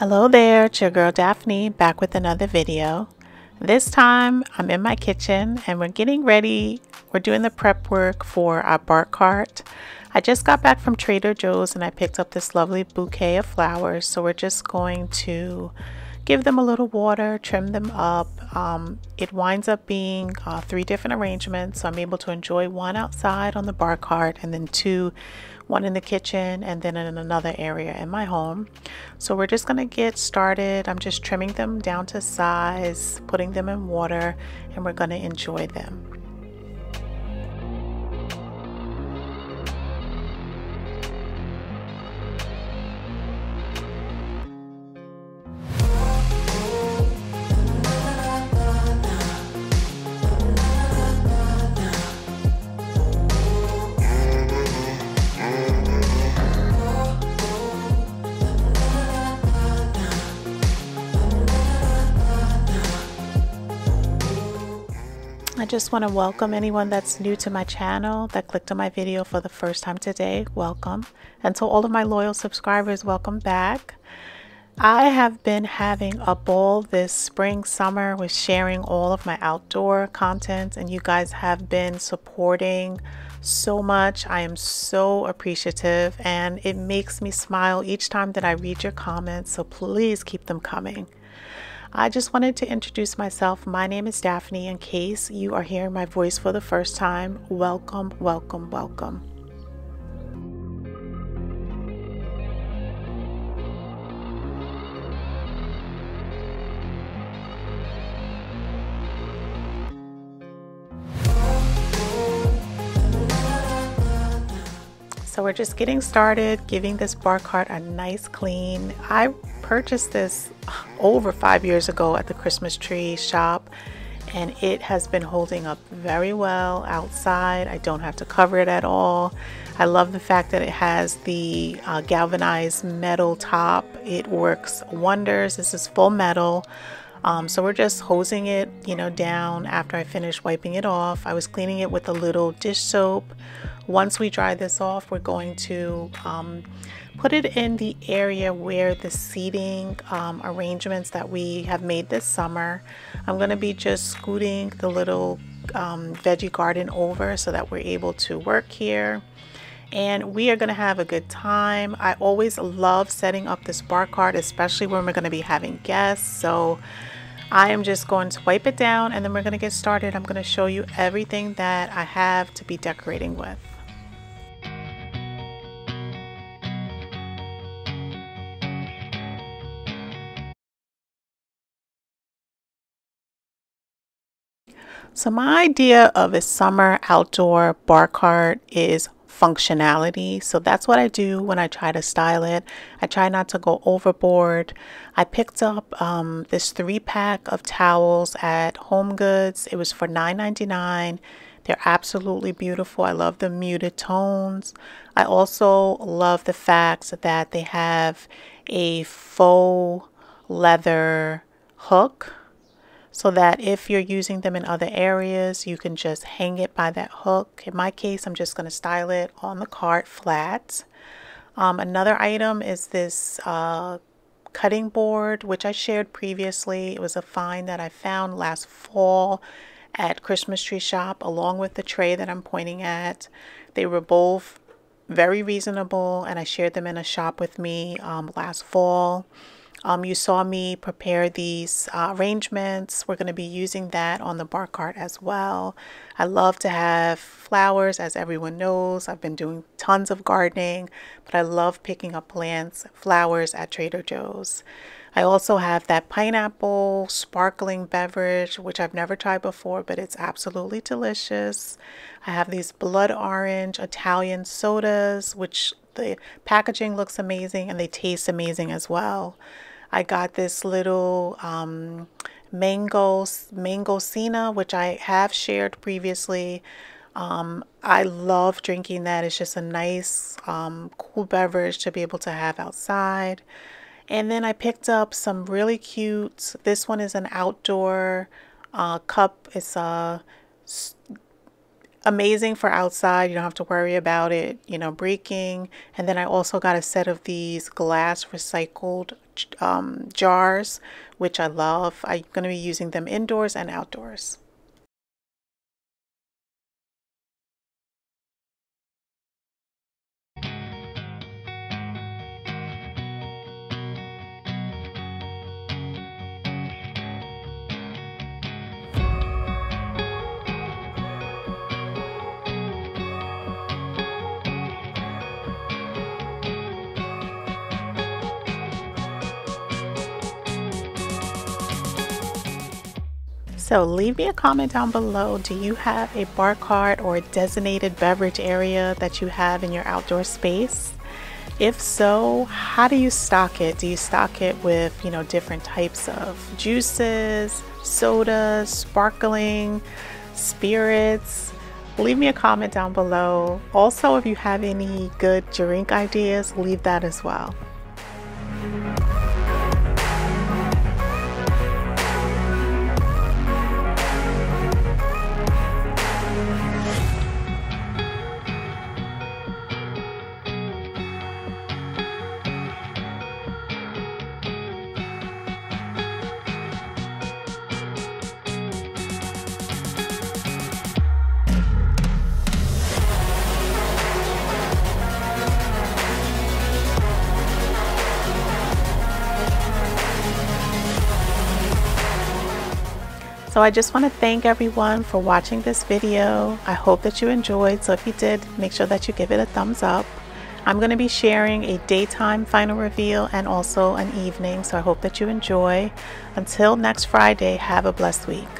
Hello there, it's your girl Daphne back with another video. This time I'm in my kitchen and we're getting ready. We're doing the prep work for our bark cart. I just got back from Trader Joe's and I picked up this lovely bouquet of flowers. So we're just going to give them a little water, trim them up. Um, it winds up being uh, three different arrangements. So I'm able to enjoy one outside on the bar cart and then two, one in the kitchen and then in another area in my home. So we're just gonna get started. I'm just trimming them down to size, putting them in water, and we're gonna enjoy them. I just want to welcome anyone that's new to my channel that clicked on my video for the first time today. Welcome. And to all of my loyal subscribers, welcome back. I have been having a ball this spring summer with sharing all of my outdoor content and you guys have been supporting so much. I am so appreciative and it makes me smile each time that I read your comments. So please keep them coming. I just wanted to introduce myself. My name is Daphne. In case you are hearing my voice for the first time, welcome, welcome, welcome. So we're just getting started, giving this bar cart a nice clean. I purchased this over five years ago at the Christmas tree shop and it has been holding up very well outside. I don't have to cover it at all. I love the fact that it has the uh, galvanized metal top. It works wonders. This is full metal. Um, so we're just hosing it, you know, down after I finish wiping it off. I was cleaning it with a little dish soap. Once we dry this off, we're going to um, put it in the area where the seating um, arrangements that we have made this summer. I'm going to be just scooting the little um, veggie garden over so that we're able to work here and we are going to have a good time. I always love setting up this bar cart, especially when we're going to be having guests. So I am just going to wipe it down and then we're going to get started. I'm going to show you everything that I have to be decorating with. So my idea of a summer outdoor bar cart is functionality. So that's what I do when I try to style it. I try not to go overboard. I picked up um, this three pack of towels at Home Goods. It was for $9.99. They're absolutely beautiful. I love the muted tones. I also love the fact that they have a faux leather hook so that if you're using them in other areas, you can just hang it by that hook. In my case, I'm just going to style it on the cart flat. Um, another item is this uh, cutting board, which I shared previously. It was a find that I found last fall at Christmas Tree Shop along with the tray that I'm pointing at. They were both very reasonable and I shared them in a shop with me um, last fall. Um, you saw me prepare these uh, arrangements. We're going to be using that on the bar cart as well. I love to have flowers, as everyone knows. I've been doing tons of gardening, but I love picking up plants, flowers at Trader Joe's. I also have that pineapple sparkling beverage, which I've never tried before, but it's absolutely delicious. I have these blood orange Italian sodas, which the packaging looks amazing and they taste amazing as well. I got this little um, mango mangosina, which I have shared previously. Um, I love drinking that. It's just a nice, um, cool beverage to be able to have outside. And then I picked up some really cute. This one is an outdoor uh, cup. It's a amazing for outside. You don't have to worry about it, you know, breaking. And then I also got a set of these glass recycled um, jars, which I love. I'm going to be using them indoors and outdoors. So leave me a comment down below. Do you have a bar cart or a designated beverage area that you have in your outdoor space? If so, how do you stock it? Do you stock it with, you know, different types of juices, sodas, sparkling, spirits? Leave me a comment down below. Also, if you have any good drink ideas, leave that as well. So I just want to thank everyone for watching this video. I hope that you enjoyed. So if you did, make sure that you give it a thumbs up. I'm going to be sharing a daytime final reveal and also an evening. So I hope that you enjoy. Until next Friday, have a blessed week.